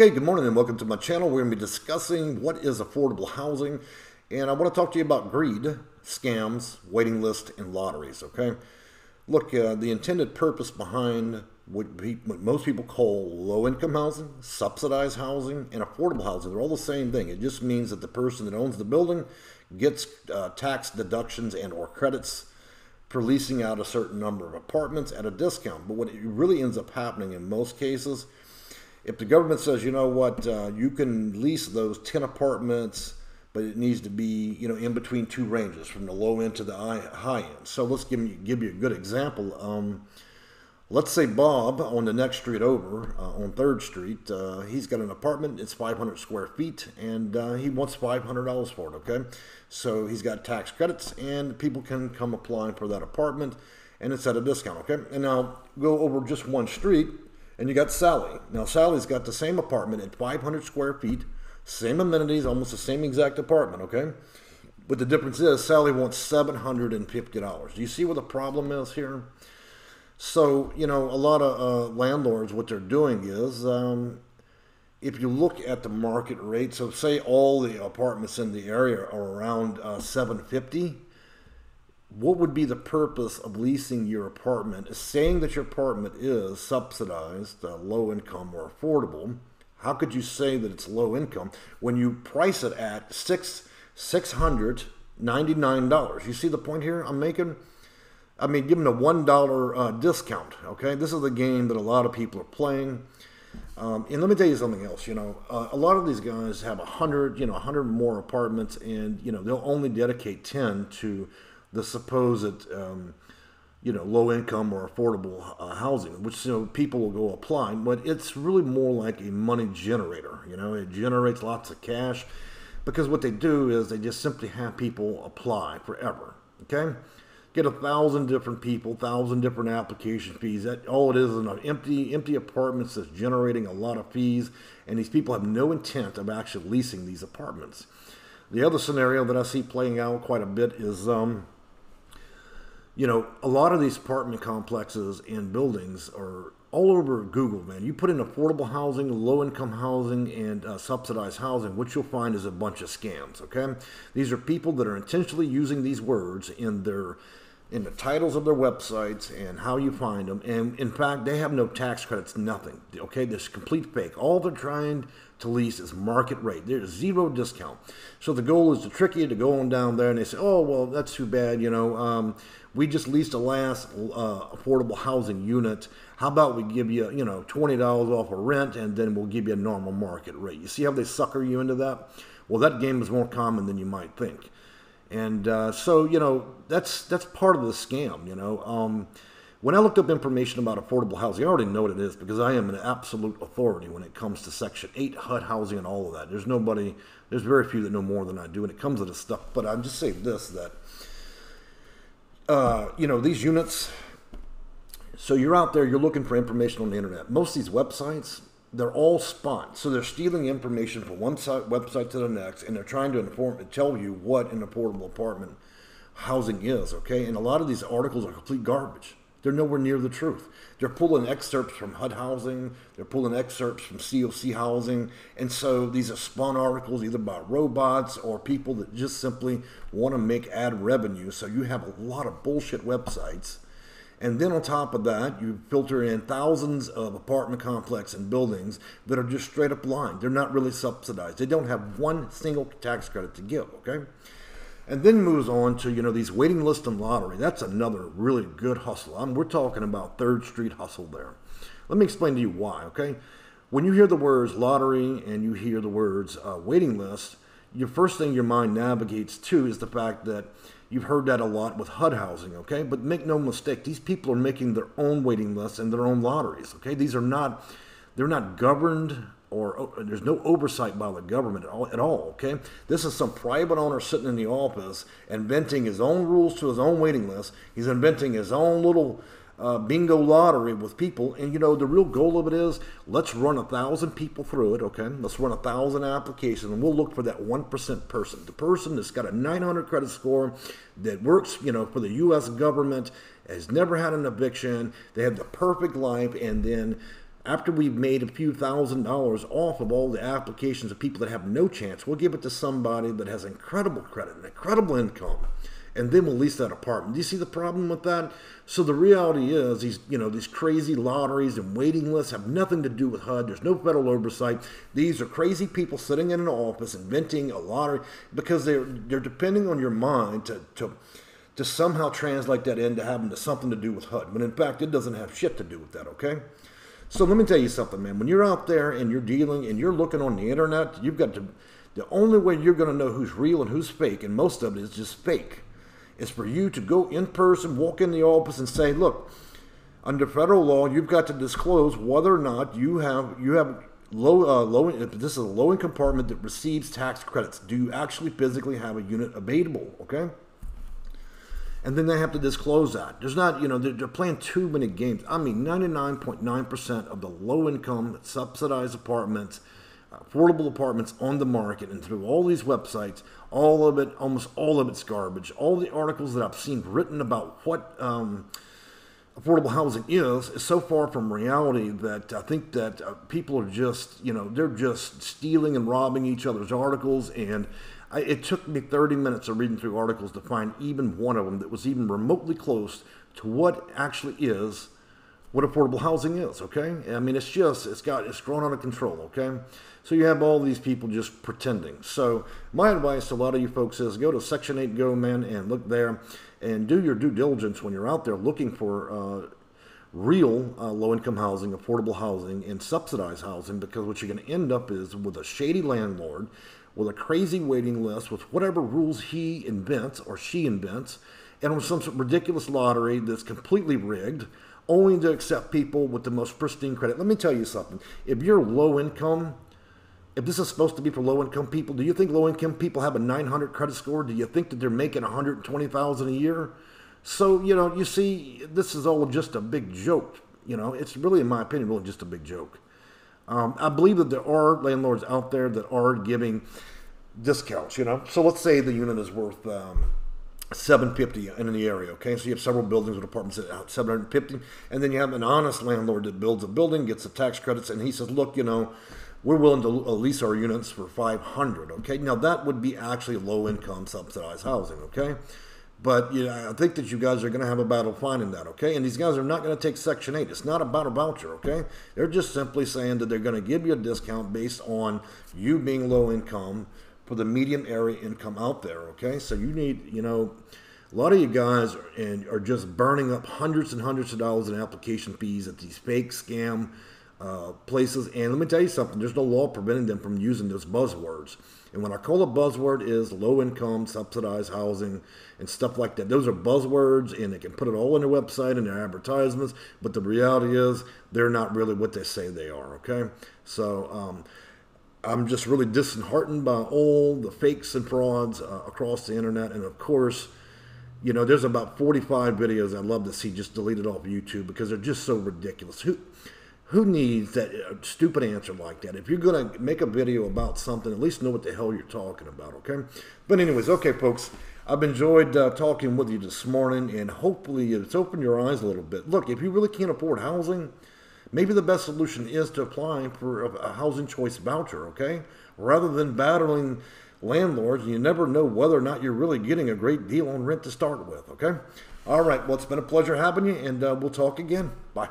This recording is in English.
Okay, good morning and welcome to my channel. We're going to be discussing what is affordable housing, and I want to talk to you about greed, scams, waiting list, and lotteries. Okay, look, uh, the intended purpose behind what, what most people call low-income housing, subsidized housing, and affordable housing—they're all the same thing. It just means that the person that owns the building gets uh, tax deductions and/or credits for leasing out a certain number of apartments at a discount. But what it really ends up happening in most cases if the government says, you know what, uh, you can lease those 10 apartments, but it needs to be, you know, in between two ranges from the low end to the high end. So let's give you, give you a good example. Um, let's say Bob on the next street over uh, on 3rd Street, uh, he's got an apartment, it's 500 square feet, and uh, he wants $500 for it, okay? So he's got tax credits, and people can come applying for that apartment, and it's at a discount, okay? And now go over just one street and you got Sally. Now, Sally's got the same apartment at 500 square feet, same amenities, almost the same exact apartment, okay? But the difference is Sally wants $750. Do you see what the problem is here? So, you know, a lot of uh, landlords, what they're doing is, um, if you look at the market rate, so say all the apartments in the area are around uh, 750 what would be the purpose of leasing your apartment? Saying that your apartment is subsidized, uh, low income or affordable. How could you say that it's low income when you price it at six six hundred ninety nine dollars? You see the point here I'm making? I mean, give them a one dollar uh, discount. Okay, this is the game that a lot of people are playing. Um, and let me tell you something else. You know, uh, a lot of these guys have a hundred, you know, a hundred more apartments, and you know they'll only dedicate ten to the supposed um, you know low income or affordable uh, housing, which you know people will go apply, but it's really more like a money generator. You know, it generates lots of cash because what they do is they just simply have people apply forever. Okay, get a thousand different people, thousand different application fees. That all it is is an empty empty apartments that's generating a lot of fees, and these people have no intent of actually leasing these apartments. The other scenario that I see playing out quite a bit is um, you know, a lot of these apartment complexes and buildings are all over Google, man. You put in affordable housing, low income housing, and uh, subsidized housing, what you'll find is a bunch of scams, okay? These are people that are intentionally using these words in their in the titles of their websites and how you find them. And in fact, they have no tax credits, nothing. Okay, this complete fake. All they're trying to lease is market rate. There's zero discount. So the goal is to trick you to go on down there and they say, oh, well, that's too bad. You know, um, we just leased a last uh, affordable housing unit. How about we give you, you know, $20 off of rent and then we'll give you a normal market rate. You see how they sucker you into that? Well, that game is more common than you might think. And uh, so, you know, that's that's part of the scam. You know, um, when I looked up information about affordable housing, I already know what it is because I am an absolute authority when it comes to Section 8 HUD housing and all of that. There's nobody, there's very few that know more than I do when it comes to this stuff. But I'm just saying this that, uh, you know, these units. So you're out there, you're looking for information on the internet. Most of these websites, they're all spun. So they're stealing information from one site, website to the next, and they're trying to inform and tell you what an affordable apartment housing is. Okay, and a lot of these articles are complete garbage. They're nowhere near the truth. They're pulling excerpts from HUD housing. They're pulling excerpts from COC housing, and so these are spun articles either by robots or people that just simply want to make ad revenue. So you have a lot of bullshit websites and then on top of that, you filter in thousands of apartment complexes and buildings that are just straight up blind. They're not really subsidized. They don't have one single tax credit to give, okay? And then moves on to, you know, these waiting list and lottery. That's another really good hustle. I we're talking about Third Street hustle there. Let me explain to you why, okay? When you hear the words lottery and you hear the words uh, waiting list, your first thing your mind navigates to is the fact that You've heard that a lot with HUD housing, okay? But make no mistake, these people are making their own waiting lists and their own lotteries, okay? These are not, they're not governed or oh, there's no oversight by the government at all, at all, okay? This is some private owner sitting in the office inventing his own rules to his own waiting list. He's inventing his own little uh, bingo lottery with people. And you know, the real goal of it is let's run a thousand people through it, okay? Let's run a thousand applications and we'll look for that 1% person. The person that's got a 900 credit score that works, you know, for the U.S. government, has never had an eviction, they have the perfect life, and then after we've made a few thousand dollars off of all the applications of people that have no chance, we'll give it to somebody that has incredible credit and incredible income, and then we'll lease that apartment. Do you see the problem with that? So the reality is, these you know these crazy lotteries and waiting lists have nothing to do with HUD. There's no federal oversight. These are crazy people sitting in an office inventing a lottery because they're they're depending on your mind to to to somehow translate that into having to something to do with HUD, when in fact it doesn't have shit to do with that. Okay. So let me tell you something, man. When you're out there and you're dealing and you're looking on the internet, you've got to. The only way you're going to know who's real and who's fake, and most of it is just fake, is for you to go in person, walk in the office, and say, "Look, under federal law, you've got to disclose whether or not you have you have low uh, low. This is a low income apartment that receives tax credits, do you actually physically have a unit abatable? Okay." And then they have to disclose that. There's not, you know, they're, they're playing too many games. I mean, 99.9% of the low income subsidized apartments, affordable apartments on the market and through all these websites, all of it, almost all of it's garbage. All the articles that I've seen written about what um, affordable housing is is so far from reality that I think that uh, people are just, you know, they're just stealing and robbing each other's articles and I, it took me 30 minutes of reading through articles to find even one of them that was even remotely close to what actually is what affordable housing is, okay? I mean, it's just, it's got, it's grown out of control, okay? So you have all these people just pretending. So my advice to a lot of you folks is go to Section 8 Go, man, and look there and do your due diligence when you're out there looking for uh, real uh, low-income housing, affordable housing, and subsidized housing because what you're going to end up is with a shady landlord with a crazy waiting list with whatever rules he invents or she invents, and with some ridiculous lottery that's completely rigged, only to accept people with the most pristine credit. Let me tell you something. If you're low income, if this is supposed to be for low income people, do you think low income people have a 900 credit score? Do you think that they're making 120,000 a year? So, you know, you see, this is all just a big joke. You know, it's really, in my opinion, really just a big joke. Um, I believe that there are landlords out there that are giving discounts. You know, so let's say the unit is worth um, 750 in the area. Okay, so you have several buildings with apartments at 750, and then you have an honest landlord that builds a building, gets the tax credits, and he says, "Look, you know." We're willing to lease our units for 500. Okay, now that would be actually low income subsidized housing. Okay, but you know, I think that you guys are going to have a battle finding that, okay? And these guys are not going to take Section 8. It's not about a voucher, okay? They're just simply saying that they're going to give you a discount based on you being low income for the medium area income out there, okay? So you need, you know, a lot of you guys are, and are just burning up hundreds and hundreds of dollars in application fees at these fake scam uh, places. And let me tell you something, there's no law preventing them from using those buzzwords. And when I call a buzzword is low income, subsidized housing, and stuff like that. Those are buzzwords, and they can put it all on their website and their advertisements. But the reality is, they're not really what they say they are. Okay, so um, I'm just really disheartened by all the fakes and frauds uh, across the internet, and of course. You know, there's about 45 videos I'd love to see just deleted off YouTube because they're just so ridiculous. Who, who needs that stupid answer like that? If you're going to make a video about something, at least know what the hell you're talking about, okay? But anyways, okay, folks, I've enjoyed uh, talking with you this morning, and hopefully it's opened your eyes a little bit. Look, if you really can't afford housing, maybe the best solution is to apply for a, a housing choice voucher, okay? Rather than battling landlords, you never know whether or not you're really getting a great deal on rent to start with, okay? All right, well, it's been a pleasure having you, and uh, we'll talk again. Bye.